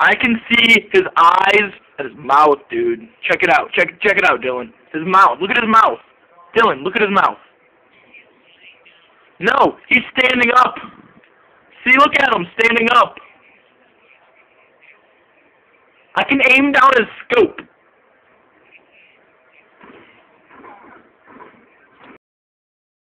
I can see his eyes and his mouth, dude. Check it out. Check check it out, Dylan. His mouth. Look at his mouth. Dylan, look at his mouth. No, he's standing up. See, look at him standing up. I can aim down his scope.